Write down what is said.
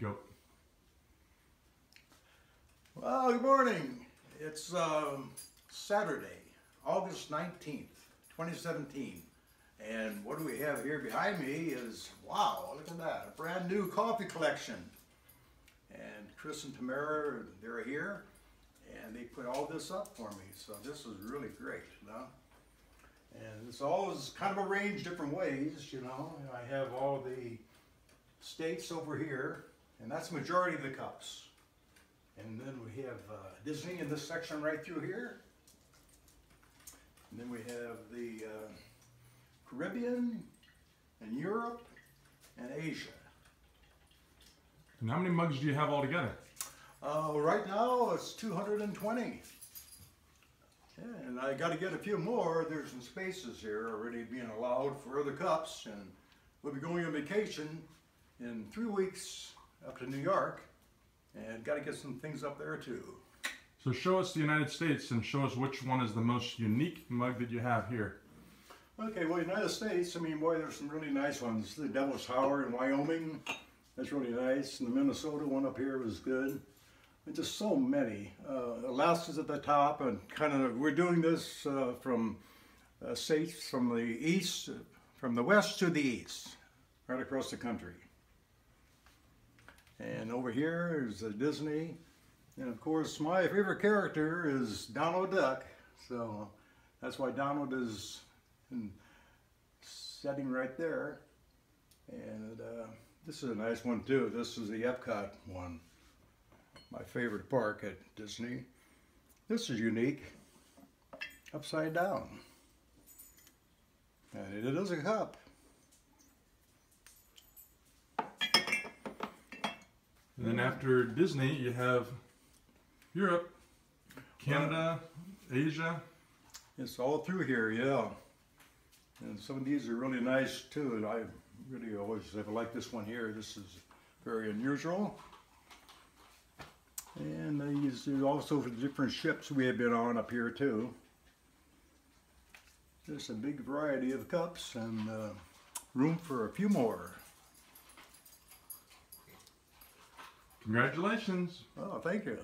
Go. Well, good morning. It's um, Saturday, August 19th, 2017. And what do we have here behind me is, wow, look at that, a brand new coffee collection. And Chris and Tamara, they're here, and they put all this up for me. So this is really great, you know. And it's always kind of arranged different ways, you know. I have all the states over here, and that's the majority of the cups. And then we have uh, Disney in this section right through here. And then we have the uh, Caribbean and Europe and Asia. And how many mugs do you have altogether? Uh, right now it's 220. Yeah, and I got to get a few more. There's some spaces here already being allowed for other cups, and we'll be going on vacation in three weeks up to New York, and got to get some things up there too. So show us the United States and show us which one is the most unique mug that you have here. Okay, well, United States, I mean, boy, there's some really nice ones. The Devil's Tower in Wyoming, that's really nice. And the Minnesota one up here was good. And just so many. Uh, Alaska's at the top, and kind of, we're doing this uh, from uh, states from the east, from the west to the east, right across the country. And over here is Disney. And of course, my favorite character is Donald Duck. So that's why Donald is in setting right there. And uh, this is a nice one too. This is the Epcot one. My favorite park at Disney. This is unique. Upside down. And it is a cup. And then after Disney, you have Europe, Canada, Asia. It's all through here, yeah. And some of these are really nice too. And I really always have liked this one here. This is very unusual. And these are also for different ships we have been on up here too. Just a big variety of cups and uh, room for a few more. Congratulations. Oh, thank you.